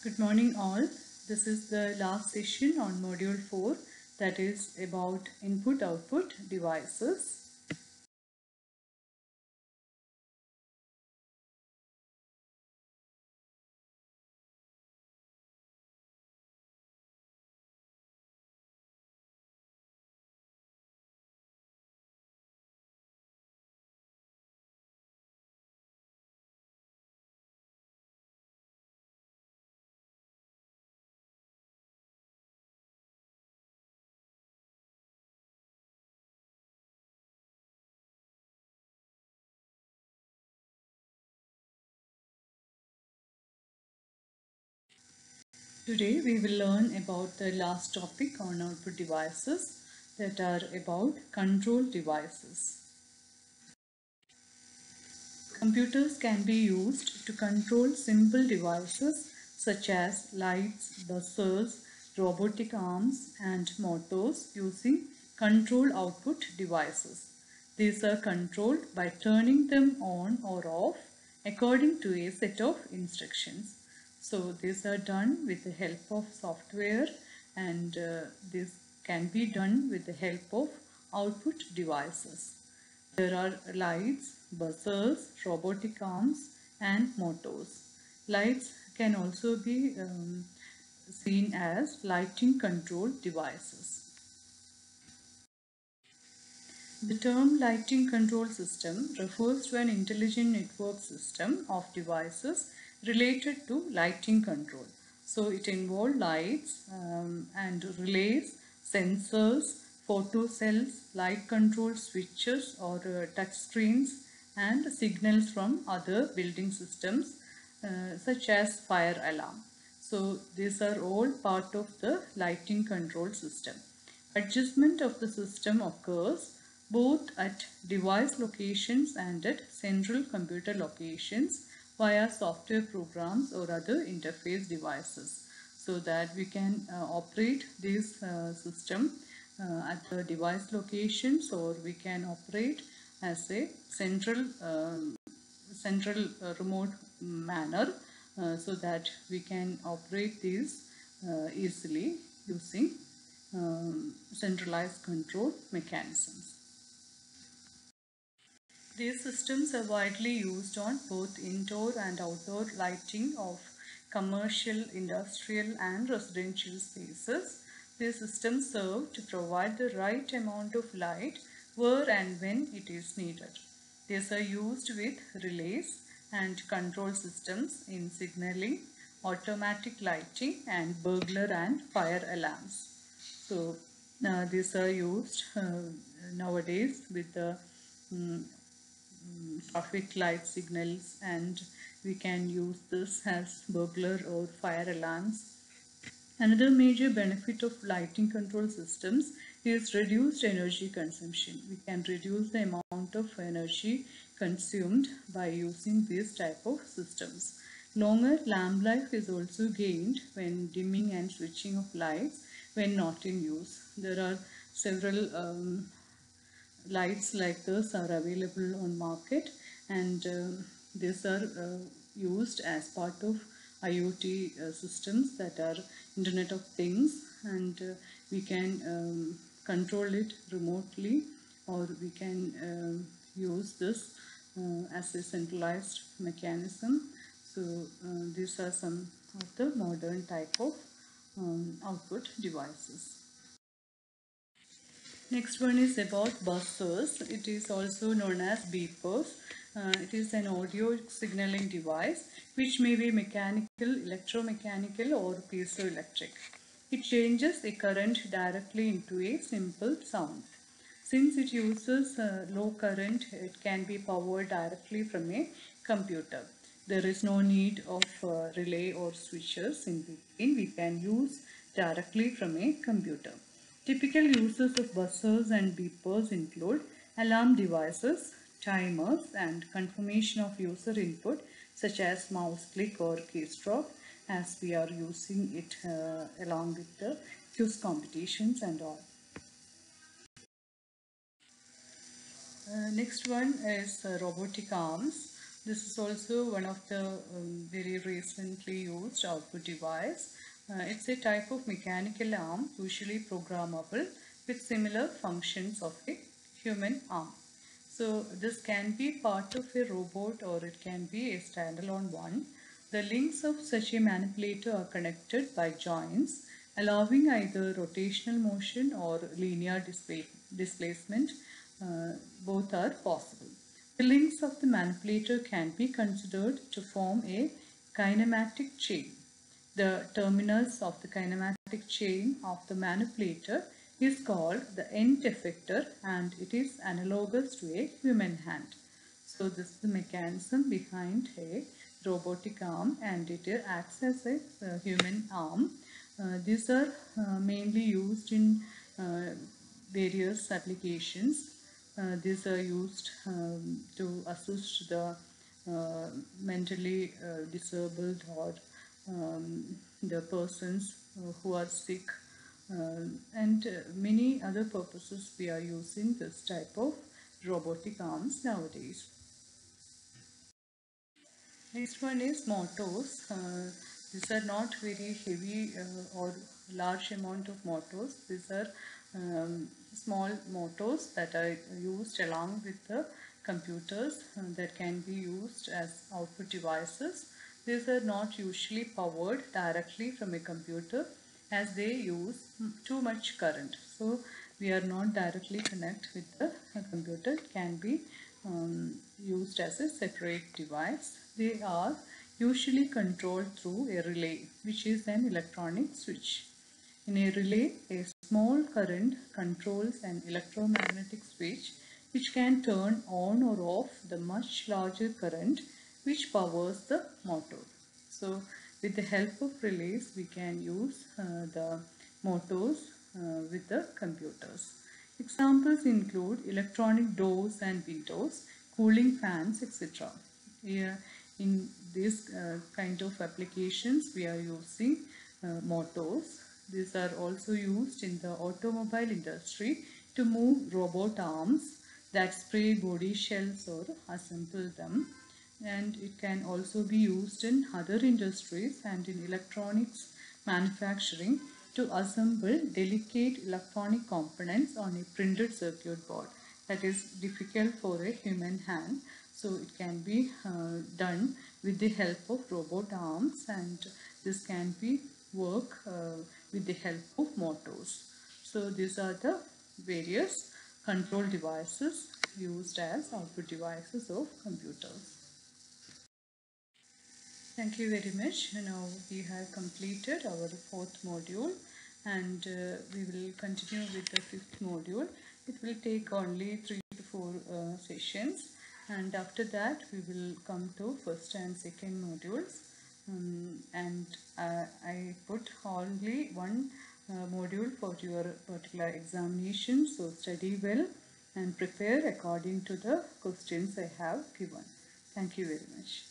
Good morning all. This is the last session on module 4 that is about input output devices. Today we will learn about the last topic on output devices that are about control devices. Computers can be used to control simple devices such as lights, buzzers, robotic arms and motors using control output devices. These are controlled by turning them on or off according to a set of instructions. So these are done with the help of software and uh, this can be done with the help of output devices. There are lights, buzzers, robotic arms and motors. Lights can also be um, seen as lighting control devices. The term lighting control system refers to an intelligent network system of devices related to lighting control. So it involves lights um, and relays, sensors, photo cells, light control switches or uh, touch screens and signals from other building systems uh, such as fire alarm. So these are all part of the lighting control system. Adjustment of the system occurs both at device locations and at central computer locations via software programs or other interface devices so that we can uh, operate this uh, system uh, at the device locations or we can operate as a central um, central uh, remote manner uh, so that we can operate these uh, easily using um, centralized control mechanisms. These systems are widely used on both indoor and outdoor lighting of commercial, industrial and residential spaces. These systems serve to provide the right amount of light where and when it is needed. These are used with relays and control systems in signaling, automatic lighting and burglar and fire alarms. So uh, these are used uh, nowadays with the um, traffic light signals and we can use this as burglar or fire alarms. Another major benefit of lighting control systems is reduced energy consumption. We can reduce the amount of energy consumed by using these type of systems. Longer lamp life is also gained when dimming and switching of lights when not in use. There are several um, lights like this are available on market and uh, these are uh, used as part of IoT uh, systems that are Internet of Things and uh, we can um, control it remotely or we can um, use this uh, as a centralized mechanism. So uh, these are some of the modern type of um, output devices. Next one is about buzzers. It is also known as beepers. Uh, it is an audio signaling device which may be mechanical, electromechanical or piezoelectric. It changes a current directly into a simple sound. Since it uses uh, low current, it can be powered directly from a computer. There is no need of uh, relay or switches in between. We can use directly from a computer. Typical uses of buzzers and beepers include alarm devices, timers and confirmation of user input such as mouse click or keystroke as we are using it uh, along with the quiz competitions and all. Uh, next one is uh, robotic arms. This is also one of the um, very recently used output device. Uh, it's a type of mechanical arm usually programmable with similar functions of a human arm. So this can be part of a robot or it can be a standalone one. The links of such a manipulator are connected by joints allowing either rotational motion or linear displacement. Uh, both are possible. The links of the manipulator can be considered to form a kinematic chain. The terminus of the kinematic chain of the manipulator is called the end effector and it is analogous to a human hand. So this is the mechanism behind a robotic arm and it acts as a uh, human arm. Uh, these are uh, mainly used in uh, various applications. Uh, these are used um, to assist the uh, mentally disabled or um, the persons who are sick uh, and uh, many other purposes we are using this type of robotic arms nowadays. Next one is motors. Uh, these are not very heavy uh, or large amount of motors. These are um, small motors that are used along with the computers uh, that can be used as output devices. These are not usually powered directly from a computer as they use too much current. So we are not directly connect with the computer. It can be um, used as a separate device. They are usually controlled through a relay which is an electronic switch. In a relay, a small current controls an electromagnetic switch which can turn on or off the much larger current which powers the motor. So with the help of relays, we can use uh, the motors uh, with the computers. Examples include electronic doors and windows, cooling fans, etc. Here in this uh, kind of applications, we are using uh, motors. These are also used in the automobile industry to move robot arms that spray body shells or assemble them and it can also be used in other industries and in electronics manufacturing to assemble delicate electronic components on a printed circuit board. That is difficult for a human hand. So it can be uh, done with the help of robot arms and this can be work uh, with the help of motors. So these are the various control devices used as output devices of computers Thank you very much. Now we have completed our fourth module and uh, we will continue with the fifth module. It will take only three to four uh, sessions and after that we will come to first and second modules um, and uh, I put only one uh, module for your particular examination so study well and prepare according to the questions I have given. Thank you very much.